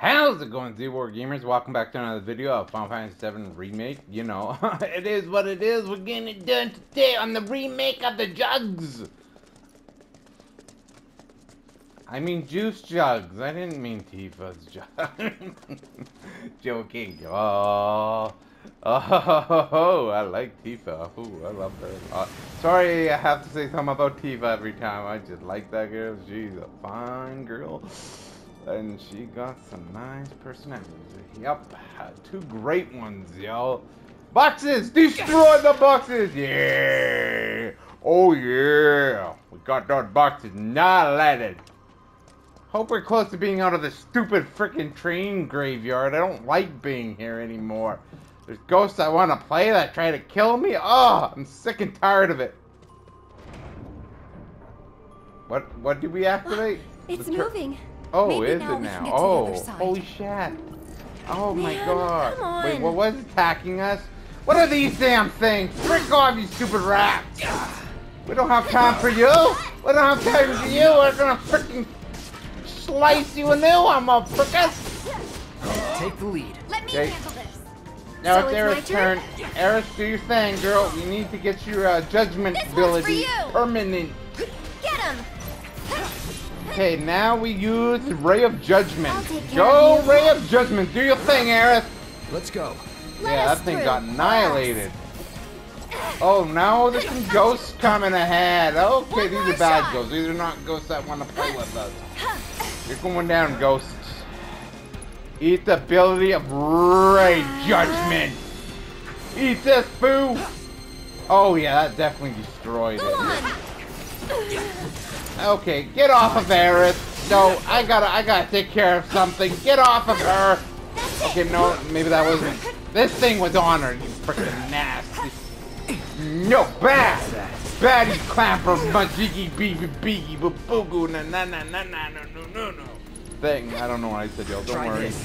How's it going, Z-War Gamers? Welcome back to another video of Final Fantasy VII Remake. You know, it is what it is. We're getting it done today on the remake of the jugs. I mean juice jugs. I didn't mean Tifa's jugs. Joking. Oh. Oh, I like Tifa. Ooh, I love her a lot. Sorry, I have to say something about Tifa every time. I just like that girl. She's a fine girl. And she got some nice personalities. Yep, two great ones, y'all. Boxes! Destroy the boxes! Yeah! Oh, yeah! We got those boxes annihilated. Hope we're close to being out of the stupid freaking train graveyard. I don't like being here anymore. There's ghosts I want to play that try to kill me. Oh, I'm sick and tired of it. What what did we activate? It's moving. Oh, Maybe is now it now? can get to the Oh, holy shit. Oh my god. come Wait, what was attacking us? What are these damn things? Frick off, you stupid rats! We don't have time for you! We don't have time for you! We're gonna freaking slice you anew, I'm a frickus! Take the lead. Let me Okay. handle this. Now So it's it's Aerith' turn? turn. Aerith, do your thing, girl. We need to get your uh, judgment This ability permanent. Get him. Okay, now we use mm. Ray of Judgment. I'll take care Go, of. Ray of Judgment. Do your thing, Aerith. Let's go. Let yeah, us that thing through. got annihilated. Oh, now there's some ghosts coming ahead. Okay, One these are bad shot. ghosts. These are not ghosts that want to play with us. You're going down, ghosts. Eat the ability of Ray ah. Judgment. Eat this, boo. Oh, yeah, that definitely destroyed Go it. on. Okay, get off of Aerith. No, I gotta, I gotta take care of something. Get off of her. Okay, no, maybe that wasn't. This thing was on her, you freaking nasty. No, bad. Baddie clamper, majiggy beeby beaky boo na na na na na no no no no. Thing, I don't know what I said, y'all. Don't Try worry. this.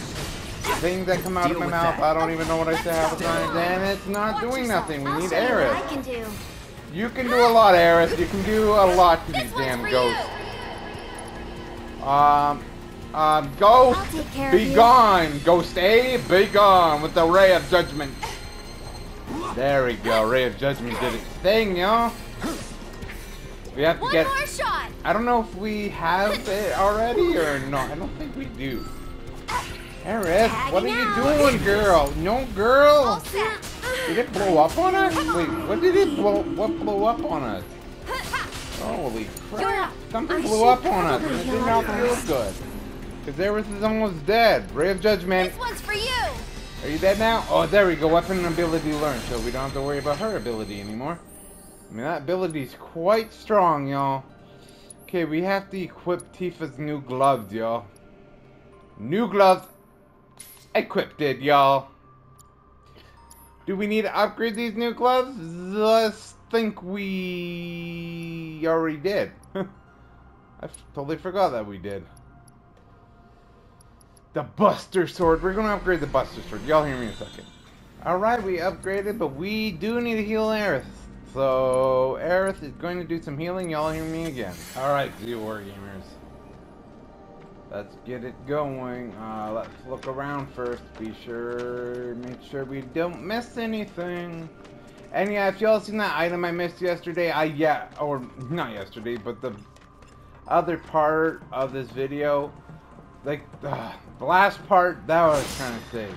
Things that come out Deal of my mouth, that. I don't even know what I say half the time, and it's not doing nothing. We I'll need show you what Aerith. I can do. You can do a lot, Aerith. You can do a lot to these damn ghosts. Um, um, ghost, I'll take care of be gone. Ghost A, be gone with the ray of judgment. There we go. Ray of judgment did its thing, y'all. We have to One get. more shot. I don't know if we have it already or not. I don't think we do. Aerith, what are you doing, girl? No, girl. Did it blow up on us? Wait, what did it blow? What blew up on us? Holy crap! Something blew up on us, and it did not feel good. Cause Aerith is almost dead. Ray of Judgment. This one's for you. Are you dead now? Oh, there we go. Weapon and ability learned, so we don't have to worry about her ability anymore. I mean, that ability's quite strong, y'all. Okay, we have to equip Tifa's new gloves, y'all. New gloves. Equipped it, y'all. Do we need to upgrade these new gloves? Let's think we already did. I totally forgot that we did. The Buster Sword. We're gonna upgrade the Buster Sword. Y'all hear me in a second. Alright, we upgraded, but we do need to heal Aerith. So, Aerith is going to do some healing. Y'all hear me again. Alright, Z War Gamers. Let's get it going. Uh, let's look around first. Be sure, make sure we don't miss anything. And yeah, if y'all seen that item I missed yesterday, I, yeah, or not yesterday, but the other part of this video, like the last part that was trying to say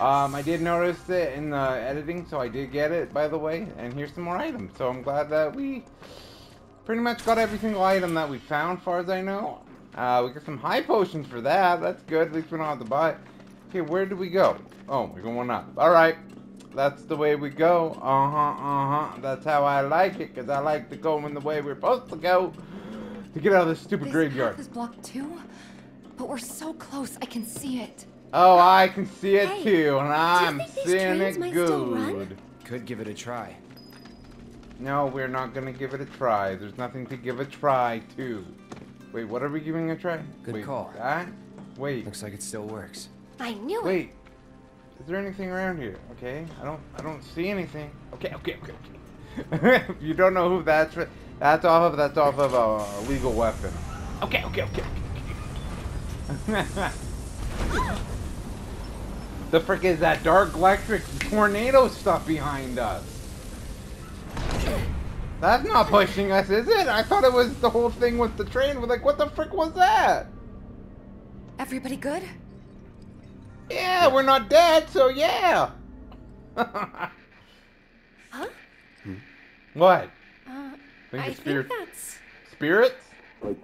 um i did notice it in the editing so i did get it by the way and here's some more items so i'm glad that we pretty much got every single item that we found far as i know uh we got some high potions for that that's good at least we don't have to buy it. okay where do we go oh we're going up all right that's the way we go uh-huh uh-huh that's how i like it because i like to go in the way we're supposed to go to get out of this stupid This graveyard This is blocked too, but we're so close. I can see it. Oh, I can see it Hey, too, and I'm seeing it good. Could give it a try. No, we're not gonna give it a try. There's nothing to give a try to. Wait, what are we giving a try? Good Wait, call. That? Wait, Looks like it still works. I knew it. wait. Is there anything around here? Okay, I don't, I don't see anything. Okay, okay, okay, okay. you don't know who that's, for- that's off of. That's off of a legal weapon. Okay, okay, okay, okay. okay. The frick is that dark electric tornado stuff behind us? That's not pushing us, is it? I thought it was the whole thing with the train. We're like, what the frick was that? Everybody good? Yeah, we're not dead, so yeah. Huh? What? Uh, Think I it's think that's... Spirits? Plate.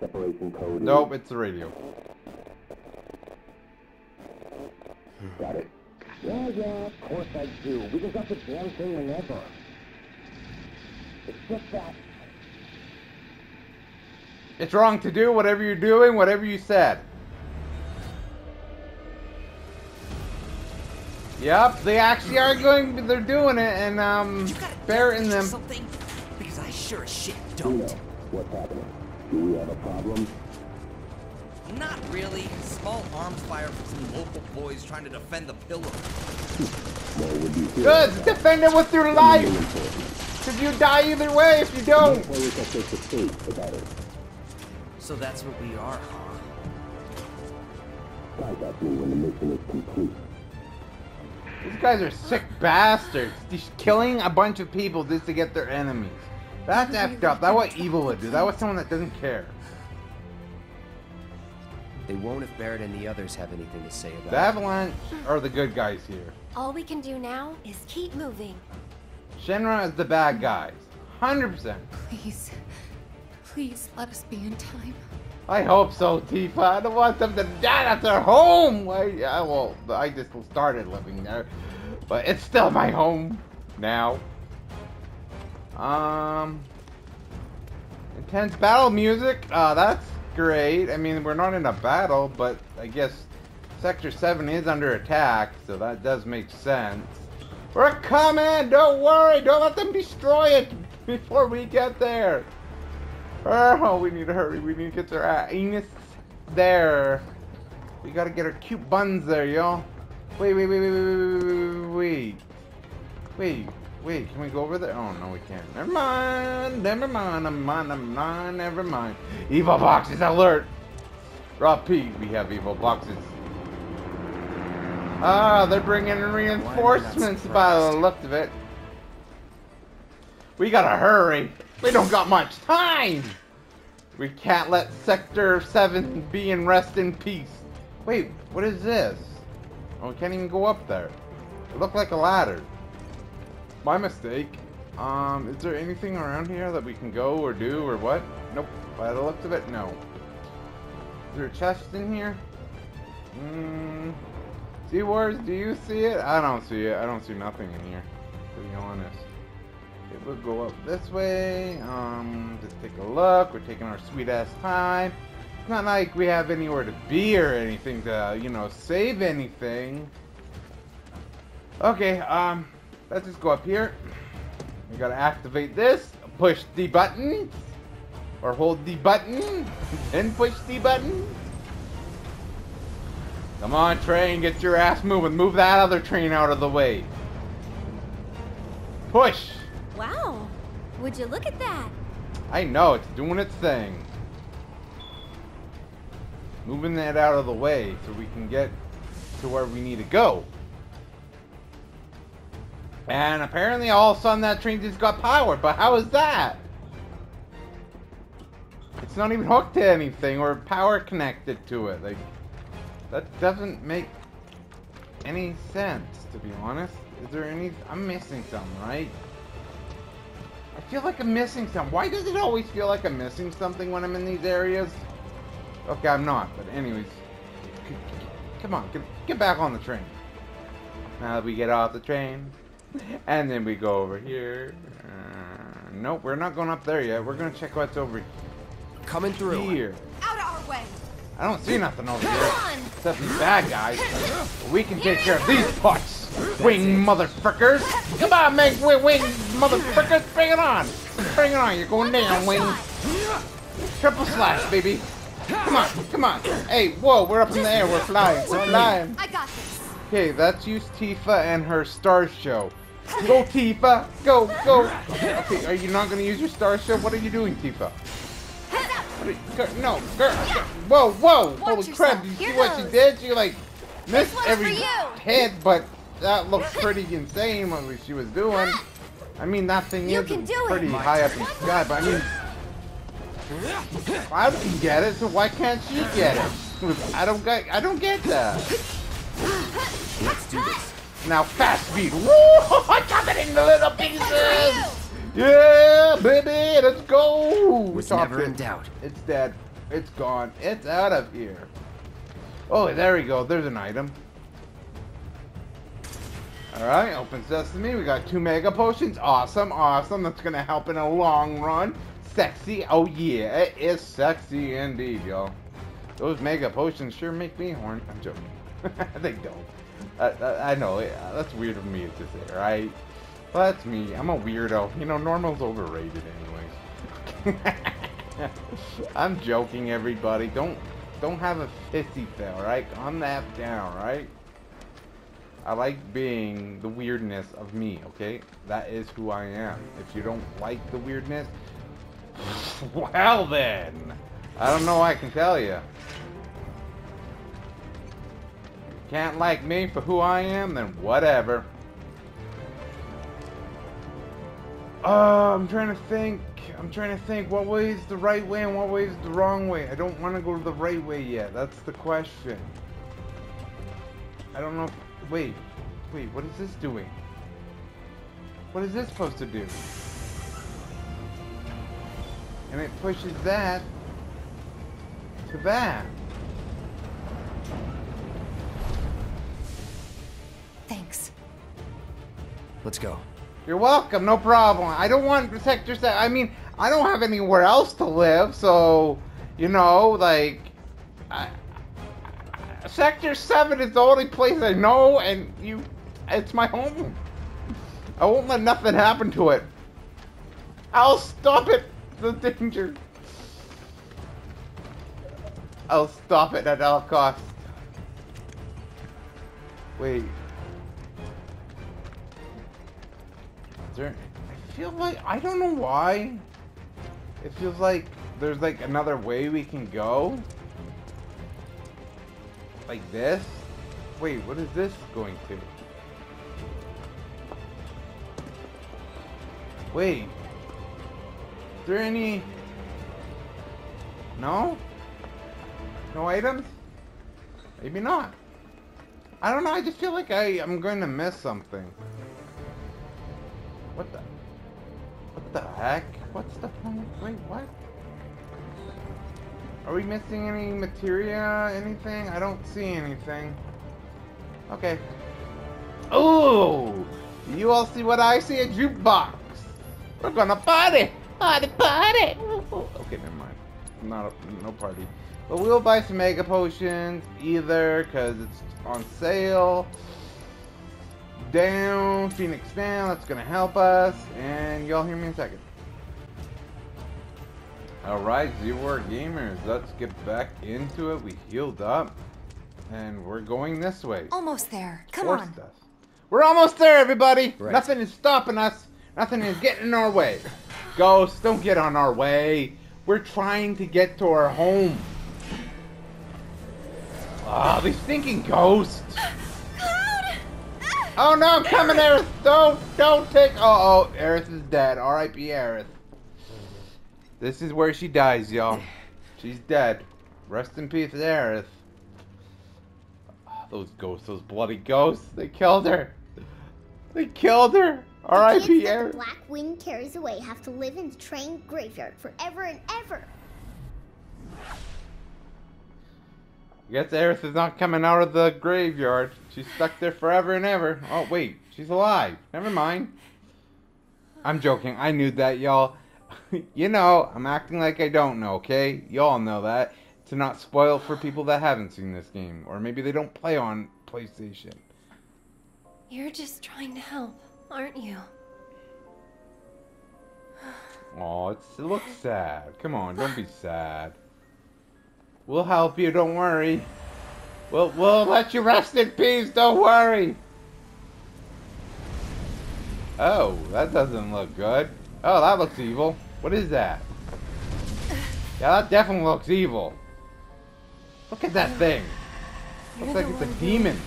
Nope, it's the radio. Got it. Yeah, yeah, of course I do. We can got the damn thing whenever. It's just that. It's wrong to do whatever you're doing, whatever you said. Yep, they actually are going. They're doing it, and um, You got a Barrett and gun them. something? Because I sure as shit don't. what's happening? Do we have a problem? Not really. Small arms fire from some local boys trying to defend the pillar. Well, would you feel Good, that? defend it with your Something life, important. cause you die either way if you don't. Players have take the state about it. So that's what we are, huh? Contact me when the mission is complete. These guys are sick bastards. Just killing a bunch of people just to get their enemies. That's effed up. That's what evil would do. That was someone that doesn't care. They won't if Barret and the others have anything to say about The Avalanche are the good guys here. All we can do now is keep moving. Shinra is the bad guys. 100%. Please. Please let us be in time. I hope so, Tifa. I don't want them to die at their home. I, yeah, well, I just started living there, but it's still my home now. Um, intense battle music. Uh, that's great. I mean, we're not in a battle, but I guess Sector 7 is under attack, so that does make sense. We're coming! Don't worry! Don't let them destroy it before we get there! Oh, we need to hurry. We need to get their anus there. We gotta get our cute buns there, y'all. Wait, wait, wait, wait, wait, wait, wait. Wait, wait, can we go over there? Oh, no, we can't. Never mind, never mind, never mind, never mind, never mind. Evil boxes alert! Raw P, we have evil boxes. Ah, they're bringing reinforcements by the look of it. We gotta hurry. We don't got much time. We can't let Sector 7 be in rest in peace. Wait, what is this? Oh, we can't even go up there. It looked like a ladder. My mistake. Um, is there anything around here that we can go or do or what? Nope. By the looks of it, no. Is there a chest in here? Hmm. Sea Wars, do you see it? I don't see it. I don't see nothing in here, to be honest. It would go up this way. Um, just take a look. We're taking our sweet ass time. It's not like we have anywhere to be or anything to, you know, save anything. Okay, um, let's just go up here. We gotta activate this. Push the button. Or hold the button. and push the button. Come on, train, get your ass moving. Move that other train out of the way. Push. Wow. Would you look at that? I know, it's doing its thing. Moving that out of the way so we can get to where we need to go. And apparently all of a sudden that train just got powered, but how is that? It's not even hooked to anything or power connected to it. Like, that doesn't make any sense, to be honest. Is there any... I'm missing something, right? I feel like I'm missing something. Why does it always feel like I'm missing something when I'm in these areas? Okay, I'm not, but anyways. c- c- Come on, get, get back on the train. Now that we get off the train, and then we go over here. Uh, nope, we're not going up there yet. We're gonna check what's over here. Coming through. here. Out our way! I don't see nothing over Come here. on! Except these bad guys. But we can take care of these parts. Wing motherfuckers. Come on, man. wing, wing motherfuckers. Bring it on. Bring it on. You're going down, wing. Triple slash, baby. Come on, come on. Hey, whoa, we're up in the air. We're flying. We're flying. I got this. Okay, that's use Tifa and her star show. Go, Tifa. Go, go. Okay, are you not going to use your star show? What are you doing, Tifa? Girl, no, girl. Whoa, whoa. Holy yourself. crap. You see what she did? She like missed every head, but that looked pretty insane what she was doing. I mean, that thing You is can do it. pretty high up in the sky, but I mean, I can get it, so why can't she get it? I don't get, I don't get that. Let's do this. Now fast speed. Woo! I chop it into little pieces. Yeah, baby, let's go. Was chopped never in doubt. It's dead. It's gone. It's out of here. Oh, there we go. There's an item. Alright, open sesame. We got two mega potions. Awesome, awesome. That's gonna help in a long run. Sexy. Oh yeah, it is sexy indeed, y'all. Those mega potions sure make me horny. I'm joking. they don't. I, I, I know, yeah, that's weird of me to say, right? But that's me. I'm a weirdo. You know, normal's overrated anyways. I'm joking, everybody. Don't don't have a pissy fit, alright? Calm that down, right? I like being the weirdness of me, okay? That is who I am. If you don't like the weirdness, well then, I don't know I can tell you. Can't like me for who I am, then whatever. Uh, I'm trying to think. I'm trying to think what way is the right way and what way is the wrong way. I don't want to go the right way yet. That's the question. I don't know if... Wait. Wait, what is this doing? What is this supposed to do? And it pushes that to that. Thanks. Let's go. You're welcome, no problem. I don't want Sector 7. I mean, I don't have anywhere else to live, so, you know, like, I, I- Sector 7 is the only place I know, and you, it's my home. I won't let nothing happen to it. I'll stop it, the danger. I'll stop it at all costs. Wait. Feel like I don't know why. It feels like there's like another way we can go. Like this. Wait, what is this going to? Wait. Is there any? No. No items? Maybe not. I don't know. I just feel like I I'm going to miss something. Heck? What's the point? Wait, what? Are we missing any materia? Anything? I don't see anything. Okay. Oh! You all see what I see? A jukebox. We're gonna party! Party, party! Okay, never mind. Not a, no party. But we'll buy some mega potions either because it's on sale. Down, Phoenix down. That's gonna help us. And y'all hear me in a second. Alright, Zero Gamers, let's get back into it. We healed up. And we're going this way. Almost there. Come Forced on. us. We're almost there, everybody. Right. Nothing is stopping us. Nothing is getting in our way. Ghosts, don't get on our way. We're trying to get to our home. Ah, these stinking ghosts. Oh no, I'm coming, Aerith. Don't, don't take. Oh, oh, Aerith is dead. R.I.P. Aerith. This is where she dies, y'all. She's dead. Rest in peace, Aerith. Ah, Those ghosts, those bloody ghosts. They killed her. They killed her. R.I.P. Aerith. the Black Wind carries away have to live in the train graveyard forever and ever. I guess Aerith is not coming out of the graveyard. She's stuck there forever and ever. Oh, wait. She's alive. Never mind. I'm joking. I knew that, y'all. you know, I'm acting like I don't know, okay? Y'all know that. To not spoil for people that haven't seen this game. Or maybe they don't play on PlayStation. You're just trying to help, aren't you? Oh, it's, it looks sad. Come on, don't be sad. We'll help you, don't worry. We'll, we'll let you rest in peace, don't worry. Oh, that doesn't look good. Oh, that looks evil. What is that? Yeah, that definitely looks evil. Look at that thing. Looks like it's a demon.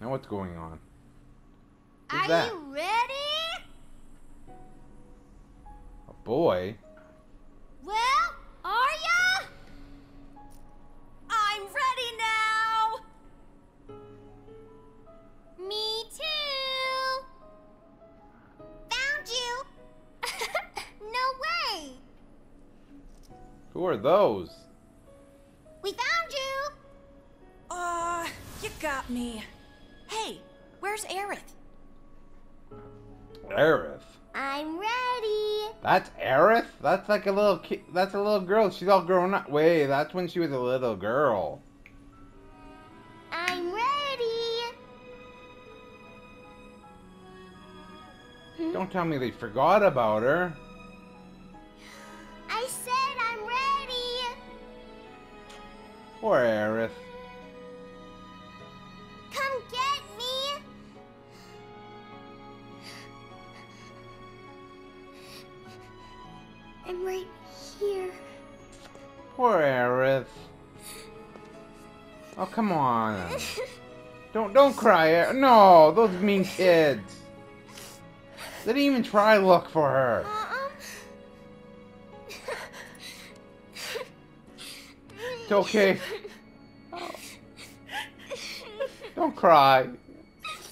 Now what's going on? Who's Are that? you ready? A boy? Who are those? We found you. Uh, you got me. Hey, where's Aerith? Aerith. I'm ready. That's Aerith? That's like a little kid. That's a little girl. She's all grown up. Wait, that's when she was a little girl. I'm ready. Don't tell me they forgot about her. Poor Aerith. Come get me. I'm right here. Poor Aerith. Oh, come on. Don't don't cry. Aer- No, those mean kids. They didn't even try to look for her. Oh, It's okay. Don't cry.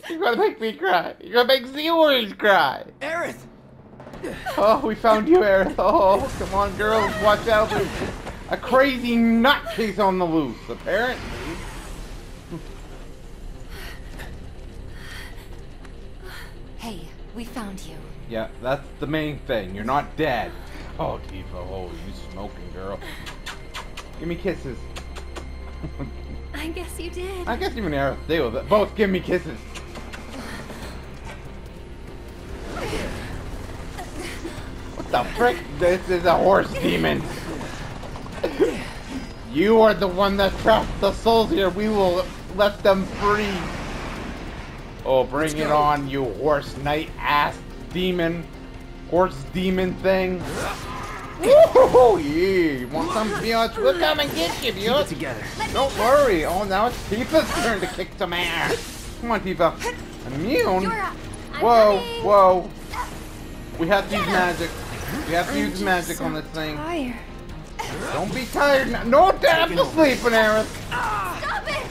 You're gonna make me cry. You're gonna make Zeroes cry. Aerith! Oh, we found you, Aerith. Oh, come on, girls. Watch out. There's a crazy nutcase on the loose, apparently. Hey, we found you. Yeah, that's the main thing. You're not dead. Oh, Tifa. Oh, you smoking girl. Give me kisses. I guess you did. I guess even Aerith deal with it. Both give me kisses. What the frick? This is a horse demon. You are the one that trapped the souls here. We will let them free. Oh, bring it on, you horse knight ass demon. Horse demon thing. Woohoo! Yeah, want some bitch? We'll come and get you, Keep it bitch. together. Don't worry. Oh, now it's Tifa's turn to kick some ass. Come on, Tifa. Immune. I'm Whoa, whoa. We have to use magic. We have to use magic on this thing. Tired. Don't be tired now. No time to sleeping, Aerith. Stop it!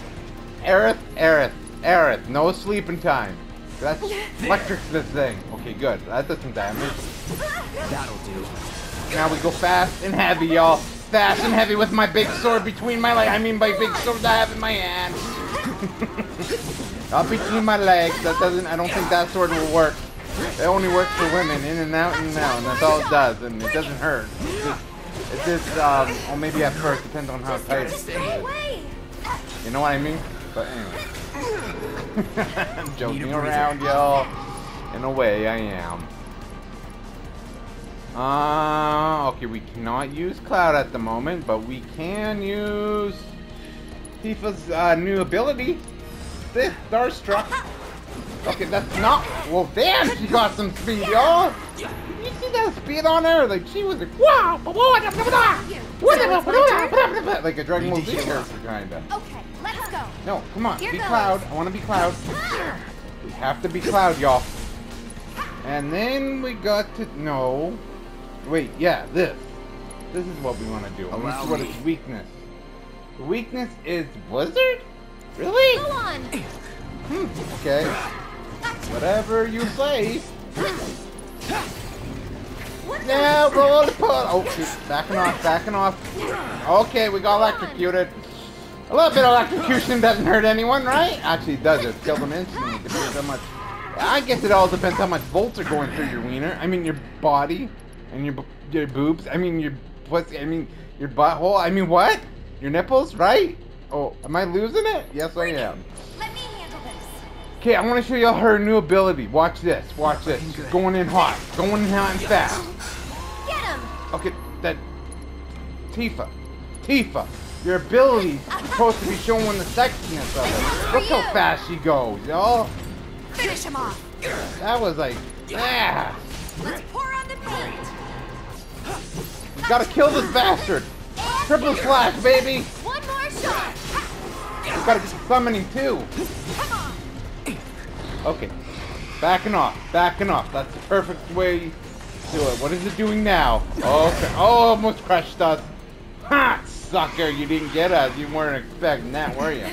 Aerith, Aerith, Aerith. No sleeping time. That's electric this thing. Okay, good. That does some damage. That'll do. Now we go fast and heavy, y'all. Fast and heavy with my big sword between my legs. I mean, my big sword I have in my hand. Not between my legs. That doesn't. I don't think that sword will work. It only works for women, in and out, in and out, and that's all it does, and it doesn't hurt. It's just, it's just um, or maybe at first, depends on how tight it is. Wait! You know what I mean? But anyway. I'm joking around, y'all. In a way, I am. Uh, okay, we cannot use Cloud at the moment, but we can use Tifa's uh, new ability. This Starstruck. Okay, that's not. Well, damn, she got some speed, y'all. Did you see that speed on her? Like she was like, wow, like a Dragon Ball Z character, kinda. Okay, let's go. No, come on, Here be goes. Cloud. I want to be Cloud. We have to be Cloud, y'all. And then we got to no. Wait, yeah, this. This is what we want to do. And this is what its weakness. The weakness is Blizzard. Really? Go on. Hmm, okay. Whatever you say. Yeah, roll the pull. Oh, shoot. Backing off, backing off. Okay, we got electrocuted. A little bit of electrocution doesn't hurt anyone, right? Actually, it does. It kills them instantly. Depends how much. I guess it all depends how much volts are going through your wiener. I mean, your body and your your boobs. I mean, your pussy. I mean, your butthole. I mean, what? Your nipples, right? Oh, am I losing it? Yes, I am. Let me handle this. Okay, I want to show y'all her new ability. Watch this. Watch this. She's going in hot. Going in hot and fast. Get him! Okay, that Tifa, Tifa, your ability's supposed to be showing the sexiness of it. Look how fast she goes, y'all. Finish him off. That was like, ah. Let's pour on the paint. We gotta kill this bastard. Triple slash, baby. One more shot. We gotta get summoning too. Come on. Okay. Backing off. Backing off. That's the perfect way to do it. What is it doing now? Okay. Oh, almost crushed us. Ha! Sucker, you didn't get us. You weren't expecting that, were you?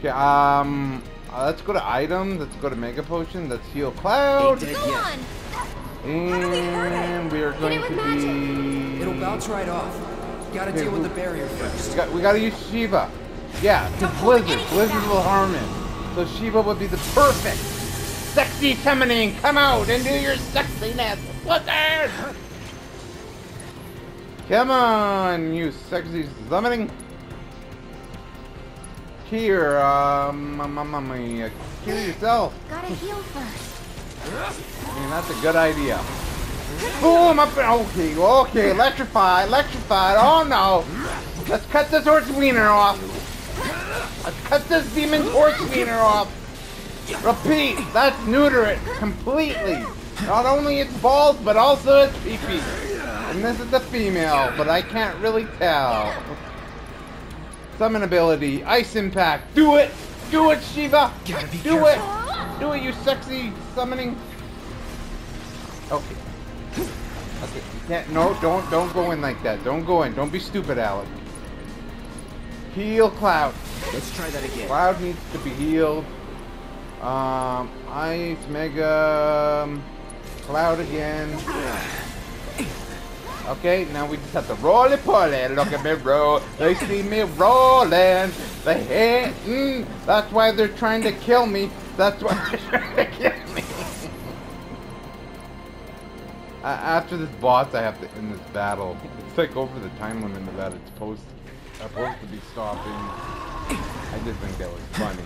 Okay, um... uh, let's go to items. Let's go to Mega Potion. Let's heal Cloud. Go on. And we are going it to with be... It'll bounce right off. Gotta Okay, deal with the barrier first. We, got, we gotta use Shiva. Yeah, because Blizzard. Blizzard will harm him. So Shiva would be the perfect sexy summoning. Come out and do your sexiness. Blizzard! Come on, you sexy summoning. Here, um, um, um, um, uh, kill yourself. Gotta heal first. I mean, that's a good idea. Boom! Up okay, okay, electrify, electrified. Oh no! Let's cut this horse wiener off. Let's cut this demon's horse wiener off. Repeat. Let's neuter it completely. Not only its balls, but also its pee-pee. And this is the female, but I can't really tell. Summon ability, ice impact. Do it! Do it, Shiva! Do careful. it! Do it, you sexy summoning. Okay. Okay. You can't. No, don't. Don't go in like that. Don't go in. Don't be stupid, Alec. Heal Cloud. Let's try that again. Cloud needs to be healed. Um, Ice Mega um, Cloud again. Okay, now we just have to roll it, pull it. Look at me roll. They see me rolling. They hate. Mm, that's why they're trying to kill me. That's why they're trying to kill me. A- After this boss, I have to end this battle. It's like over the time limit that it's supposed supposed to be stopping. I just think that was funny.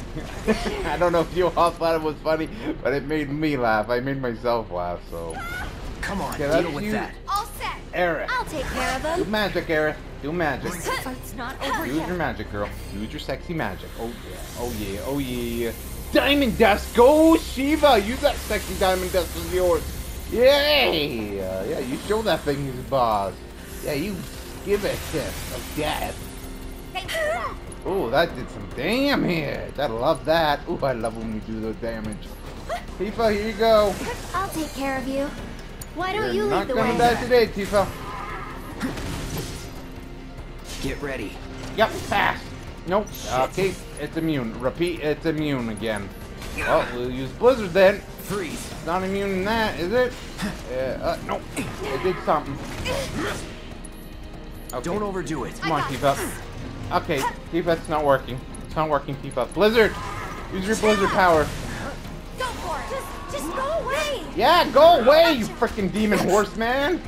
I don't know if you all thought it was funny, but it made me laugh. I made myself laugh, so. Come on, Okay, that's deal with you. that. All set. Aerith. I'll take care of them. Do them. magic, Aerith. Do magic. This fight's not over Use yet. your magic, girl. Use your sexy magic. Oh yeah. Oh yeah. Oh yeah. Diamond dust. Go, Shiva. Use that sexy diamond dust of yours. Yay! Uh, yeah, you show that thing his boss. Yeah, you give it kiss of death. Thanks for that. Oh, that did some damage. I love that. Oh, I love when we do the damage. Tifa, here you go. I'll take care of you. Why don't You're you not lead the gonna die today, Tifa. Get ready. Yep, fast. Nope. Okay, it's immune. Repeat, it's immune again. Well, we'll use Blizzard then. Freeze. Not immune in that, is it? Uh, uh nope. It did something. Okay. Don't overdo it. Come on, Tifa. Okay, Tifa, it's not working. It's not working, Tifa. Blizzard! Use your Blizzard power. Go for it. Just, go away. Yeah, go away, you freaking demon horse man!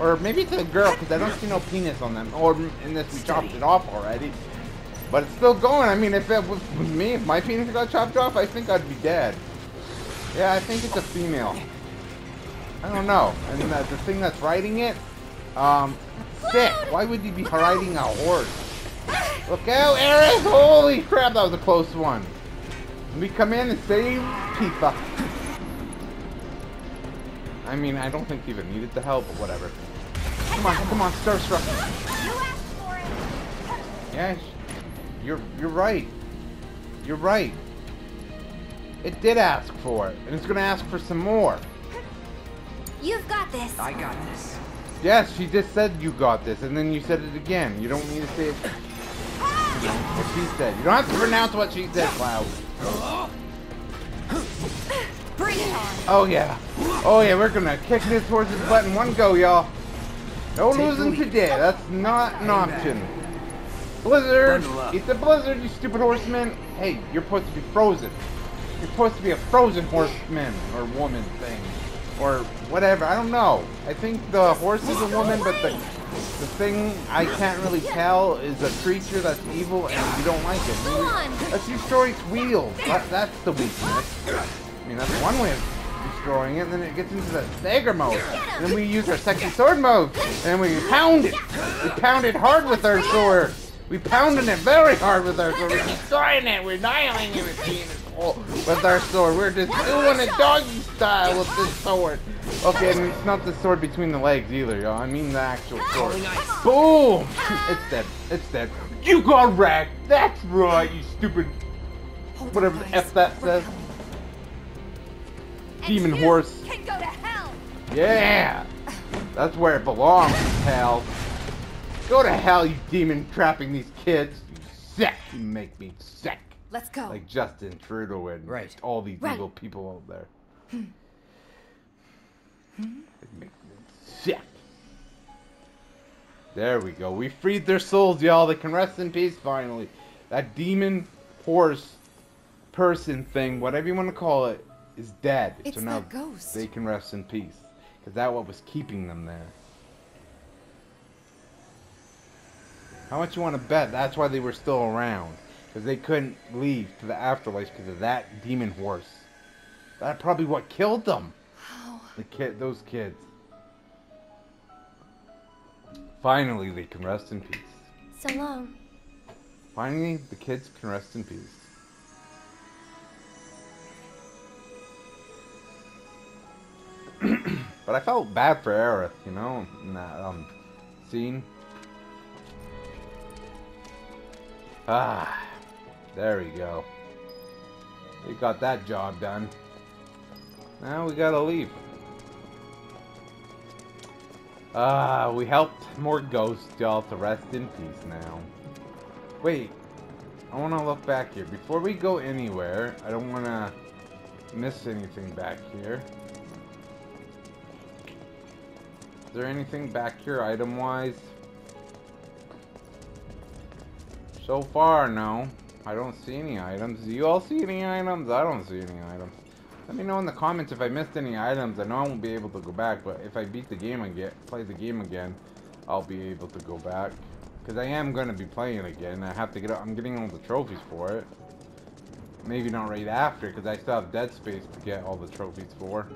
Or maybe it's a girl, because I don't see no penis on them. Or in this, we chopped it off already. But it's still going. I mean, if it was me, if my penis got chopped off, I think I'd be dead. Yeah, I think it's a female. I don't know. And the, the thing that's riding it, um, sick. Why would you be riding a horse? Look out, Aerith! Holy crap, that was a close one. Let me come in and save Tifa. I mean, I don't think even needed the help, but whatever. Come on, come on, Starstruck. You asked for it. Yes, you're you're right. You're right. It did ask for it, and it's gonna ask for some more. You've got this. I got this. Yes, she just said you got this, and then you said it again. You don't need to say it, you what she said. You don't have to pronounce what she said, Cloud. Bring it on. Oh yeah. Oh yeah, we're gonna kick this horse's butt in one go, y'all. No Take losing lead. today. That's not an option. Blizzard! It's a blizzard, you stupid horseman. Hey, you're supposed to be frozen. You're supposed to be a frozen horseman or woman thing. Or whatever. I don't know. I think the horse is a woman, but the the thing I can't really tell is a creature that's evil and you don't like it. Go on. Let's destroy its wheels. That, that's the weakness. Mean, that's one way of destroying it. And then it gets into the stagger mode. And then we use our sexy sword mode. And we pound it. We pound it hard with our sword. We pounding it very hard with our sword. We're destroying it. We're annihilating it with. Oh, our sword. We're just doing it doggy style with this sword. Okay, and it's not the sword between the legs either, y'all. I mean the actual sword. Boom! It's dead. It's dead. You got wrecked. That's right, you stupid. Whatever the. F that says. Coming. And Demon horse. Can go to hell. Yeah! That's where it belongs, pal. Go to hell, you demon trapping these kids. You sick. You make me sick. Let's go. Like Justin Trudeau and Right. all these Right. evil people out there. Hmm. They make me sick. There we go. We freed their souls, y'all. They can rest in peace finally. That demon horse person thing, whatever you want to call it, is dead. It's so now that ghost. they can rest in peace. Because that what was keeping them there. How much you want to bet? That's why they were still around. Because they couldn't leave to the afterlife because of that demon horse. That's probably what killed them. How? The kid, those kids. Finally, they can rest in peace. So long. Finally, the kids can rest in peace. But I felt bad for Aerith, you know, in that um scene. Ah, there we go. We got that job done. Now we gotta leave. Ah, we helped more ghosts, y'all, to rest in peace now. Wait, I want to look back here. Before we go anywhere, I don't want to miss anything back here. Is there anything back here item-wise? So far, no. I don't see any items. Do you all see any items? I don't see any items. Let me know in the comments if I missed any items. I know I won't be able to go back, but if I beat the game again, play the game again, I'll be able to go back. Because I am going to be playing again. I have to get I'm getting all the trophies for it. Maybe not right after, because I still have Dead Space to get all the trophies for.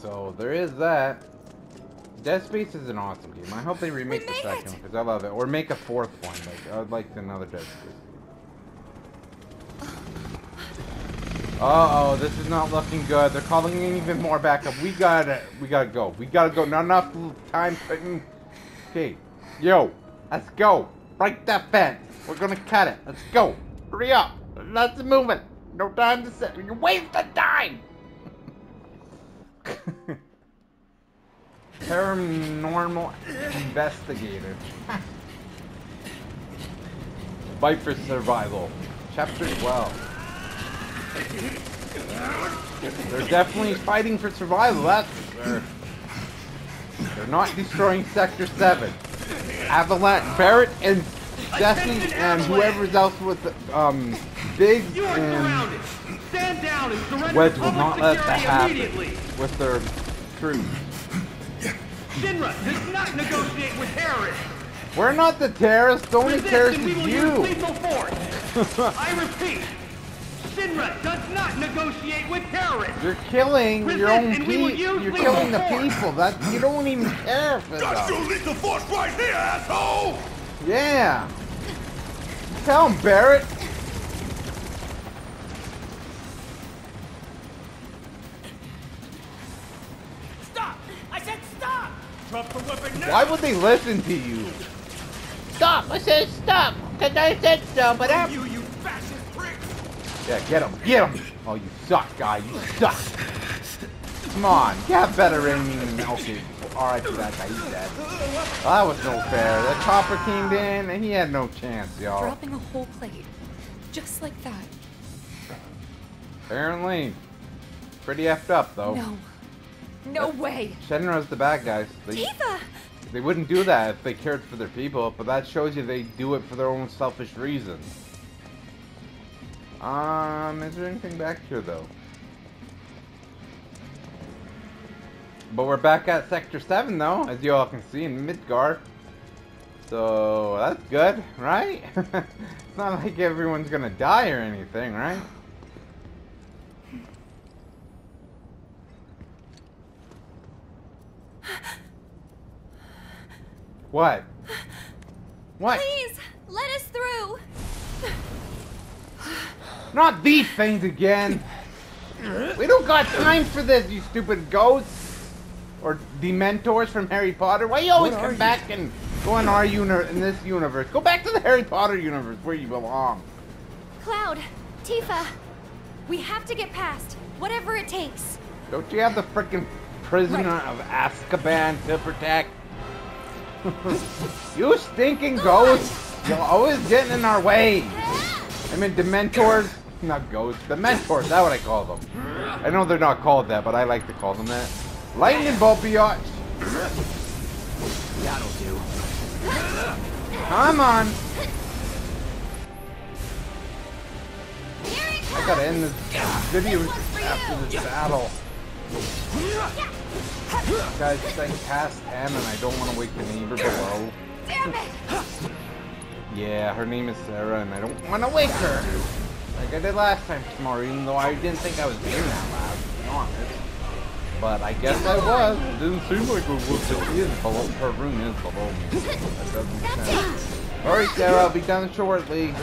So, there is that. Dead Space is an awesome game. I hope they remake the second it! one, because I love it. Or make a fourth one. Like, I'd like another Dead Space. Uh oh, this is not looking good. They're calling in even more backup. We gotta, we gotta go. We gotta go. Not enough time putting. Okay, yo, let's go. Break that fence. We're gonna cut it. Let's go. Hurry up. Let's move it. No time to sit. You're wasting time. Paranormal investigator. Fight for survival. Chapter 12. They're definitely fighting for survival, that's for sure. They're not destroying Sector 7. Avalanche, Barret, and Jessie, and whoever's else with the, um, are and. Stand down and surrender Wedge will not let that security happen with their troops. Shinra does not negotiate with terrorists. We're not the terrorists, the only Resist terrorist is you! I repeat, Shinra does not negotiate with terrorists. You're killing your own and we will people. You're killing the force. people. That you don't even care for them. lethal force right here, asshole! Yeah. Tell him, Barret. Why would they listen to you? Stop! I said stop! Cause I said stop, but I'm... You, you fascist prick. Yeah, get him, get him. Oh, you suck, guy. You suck. Come on, you have better aiming than okay. Alright, that guy, he's dead. Well, that was no fair. The chopper came in and he had no chance, y'all. Dropping a whole plate. Just like that. Apparently. Pretty effed up, though. No. No way. Shinra's the bad guys. They, Tifa! they wouldn't do that if they cared for their people, but that shows you they do it for their own selfish reasons. Um, is there anything back here, though? But we're back at Sector 7, though, as you all can see in Midgar. So, that's good, right? it's not like everyone's gonna die or anything, right? What? What? Please, let us through. Not these things again! We don't got time for this, you stupid ghosts! Or Dementors from Harry Potter. Why you always What are come you? back and go in our uni in this universe? Go back to the Harry Potter universe where you belong. Cloud, Tifa, we have to get past, whatever it takes. Don't you have the frickin' prisoner of Azkaban to protect? You stinking ghosts! You're always getting in our way! I mean, Dementors, not ghosts, The Dementors, that's what I call them. I know they're not called that, but I like to call them that. Lightning bolt, biatch! That'll do. Come on! I gotta end this video after this battle. Guys, it's like past 10 and I don't want to wake the neighbor below. Damn it! Yeah, her name is Sarah and I don't want to wake her. Like I did last time tomorrow, even though I didn't think I was being that loud, to be honest. But I guess I was. It didn't seem like it was. She is below, her room is below me. That doesn't make sense. Alright, Sarah, I'll be done shortly.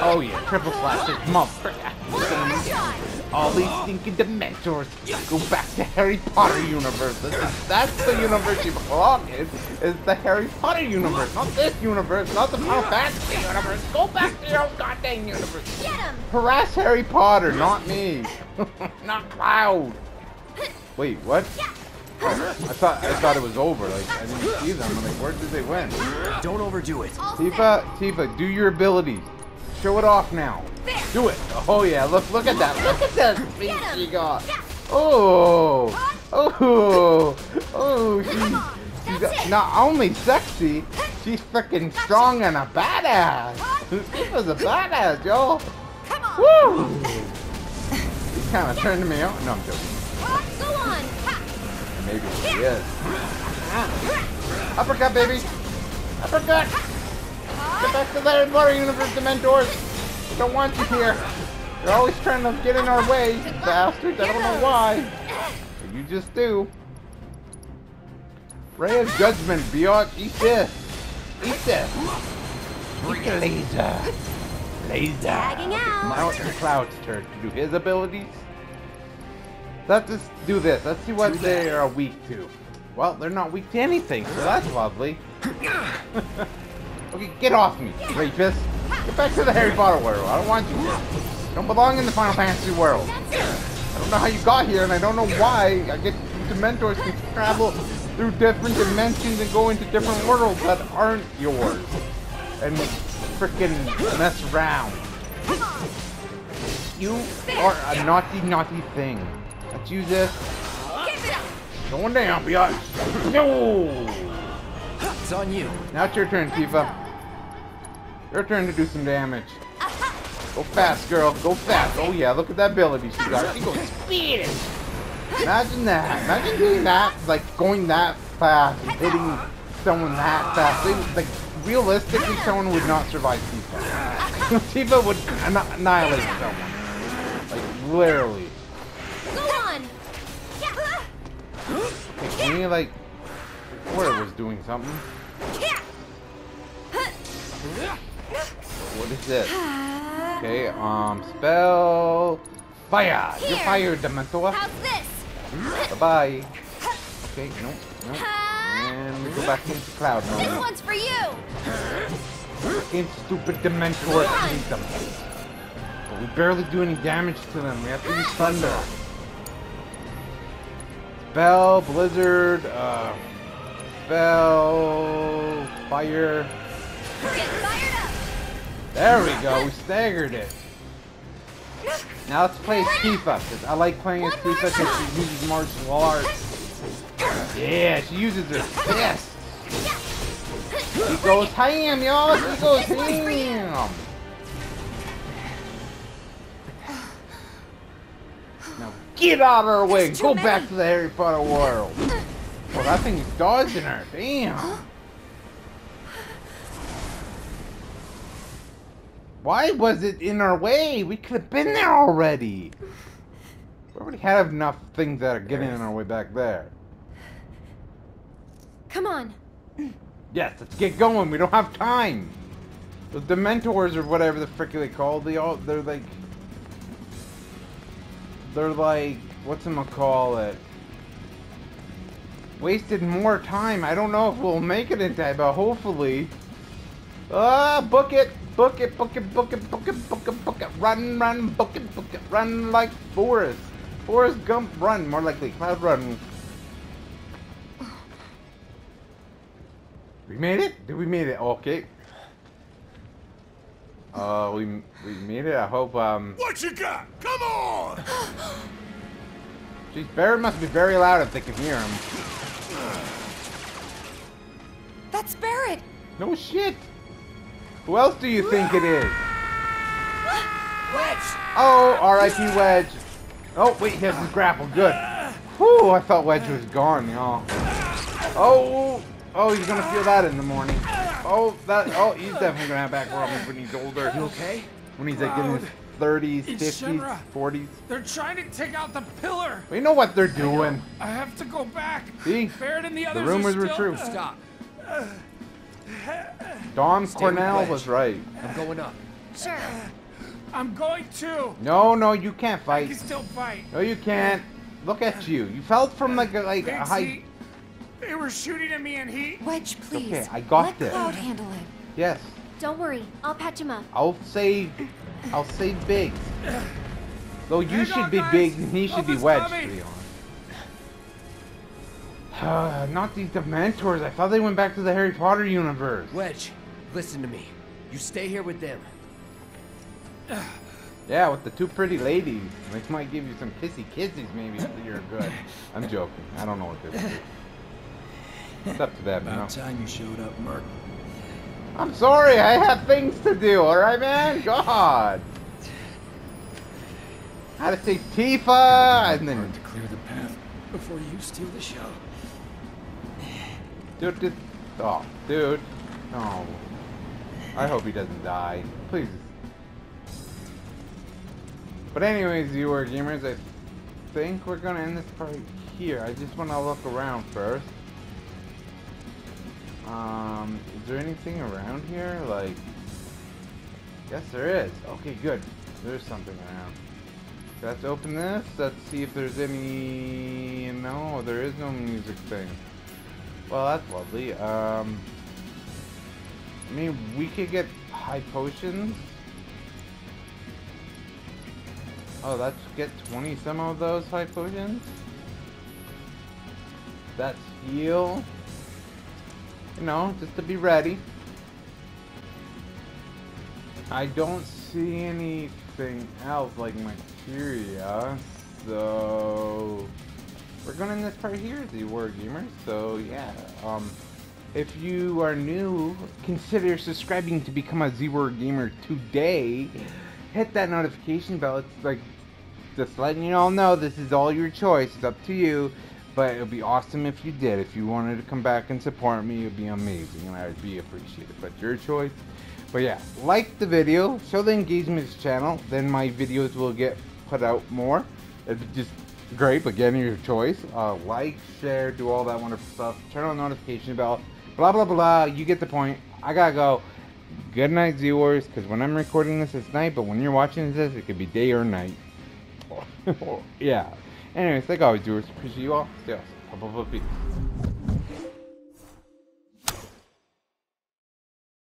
Oh yeah, triple slapstick, motherfucker. All these stinking Dementors go back to Harry Potter universe. This that's the universe you belong in. Is the Harry Potter universe, not this universe, not the Final Fantasy universe. Go back to your own goddamn universe. Get him! Harass Harry Potter, not me. not Cloud. Wait, what? I thought I thought it was over. Like I didn't see them. I'm like, where did they win? Don't overdo it. Tifa, Tifa, do your abilities. Show it off now. Do it. Oh yeah, look look at that. Look at that speech she got. Oh. oh. Oh. Oh, she's, she's not only sexy, she's freaking strong and a badass. Tifa's a badass, yo. Come on! Woo! She kind of turned me on. No, I'm joking. Go on! Maybe she is. Uppercut, baby! Uppercut! Get back to the Harry Potter universe, Dementors! I don't want you here. You're always trying to get in our way, bastards. I don't know why. But you just do. Ray of judgment, Biot. Eat this. Eat this. Eat the laser. Laser. Tagging out. Now it's the Cloud's turn to do his abilities. Let's just do this. Let's see what they are weak to. Well, they're not weak to anything, so that's lovely. okay, get off me, rapist. Get back to the Harry Potter world. I don't want you here. You don't belong in the Final Fantasy world. I don't know how you got here, and I don't know why. I get Dementors can travel through different dimensions and go into different worlds that aren't yours. And freaking mess around. You are a naughty, naughty thing. Let's use this. Going down, biatch. No! It's on you. Now it's your turn, Tifa. Your turn to do some damage. Go fast, girl. Go fast. Oh yeah, look at that ability she got. She goes speeding. Imagine that. Imagine doing that, like going that fast and hitting someone that fast. They, like realistically, someone would not survive Tifa. Tifa would anni- annihilate someone. Like literally. Go on! Okay, can you like? Where was doing something? What is this? Okay, um, spell fire. You're Here. fired, Dementor. How's this? Bye bye. Okay, nope, nope. And we go back into cloud This one's for you! Fucking stupid Dementors hate them. But we barely do any damage to them. We have to use thunder. Spell, blizzard, uh, spell, fire. Get fired up! There we go. We staggered it. Now let's play Tifa, because I like playing as Tifa because she uses martial arts. Yeah, she uses her fist. She goes ham, y'all. She goes ham. Now get out of her way. Go back to the Harry Potter world. Well, that thing is dodging her. Damn. Why was it in our way? We could have been there already. We already have enough things that are getting in our way back there. Come on. Yes, let's get going. We don't have time. The Dementors or whatever the frick they call, they all they're like they're like what's them call it? Wasted more time. I don't know if we'll make it in time, but hopefully. Ah, book it, book it, book it, book it, book it, book it, book it. Run, run, book it, book it. Run like Forrest. Forrest Gump, run. More likely, Cloud Run. We made it? Did we made it? Okay. Uh, we we made it. I hope. Um. What you got? Come on! Jeez, Barret must be very loud if they can hear him. That's Barret! No shit. Who else do you think it is? Wedge! Oh, R.I.P. Wedge. Oh, wait, he has his grapple. Good. Whew, I thought Wedge was gone, y'all. Oh, oh, he's gonna feel that in the morning. Oh, that. Oh, he's definitely gonna have back problems when he's older. You okay? When he's like in his 30s, 50s, 40s. They're trying to take out the pillar. We know what they're doing. I have to go back. See? Barret and the The others rumors are were true. Stop. Don Stay Cornell Wedge. was right. I'm going up. Sure. I'm going to. No, no, you can't I fight. can still fight. No, you can't. Look at you. You fell from like a like a high. They were shooting at me and he... Wedge, please. okay, I got Let this. Cloud handle it. Yes, Don't worry. I'll patch him up. I'll save. I'll save Big. Though you Hang should on, be guys. Big and he should be Alpha's Wedge, to be honest. Uh, not these Dementors. I thought they went back to the Harry Potter universe. Wedge, listen to me. You stay here with them. Yeah, with the two pretty ladies. They might give you some kissy kisses maybe if you're good. I'm joking. I don't know what would do. It's up to that. About time you showed up, Merc. I'm sorry, I have things to do, alright man? God. How to say Tifa and then To clear the path before you steal the show. Dude, oh dude. No. I hope he doesn't die. Please. But anyways, viewer gamers, I think we're gonna end this part here. I just wanna look around first. Um, is there anything around here? Like, yes, there is. Okay, good. There's something around. Let's open this. Let's see if there's any. No, there is no music thing. Well, that's lovely. Um, I mean, we could get high potions. Oh, let's get 20 some of those high potions. That's heal. You know, just to be ready. I don't see anything else like materia, so we're gonna end this part here, the War Gamer. So yeah, um, if you are new, consider subscribing to become a Z Word Gamer today. Hit that notification bell. It's like just letting you all know this is all your choice. It's up to you. But it would be awesome if you did. If you wanted to come back and support me, it would be amazing, and I would be appreciated. But your choice. But yeah, like the video, show the engagement channel, then my videos will get put out more. It'd just great, but again, your choice. Uh, like, share, do all that wonderful stuff. Turn on notification bell. Blah blah blah. You get the point. I gotta go. Good night, Z-Wars, because when I'm recording this, it's night, but when you're watching this, it could be day or night. yeah. Anyways, like always, viewers, appreciate you all. Stay awesome. Peace.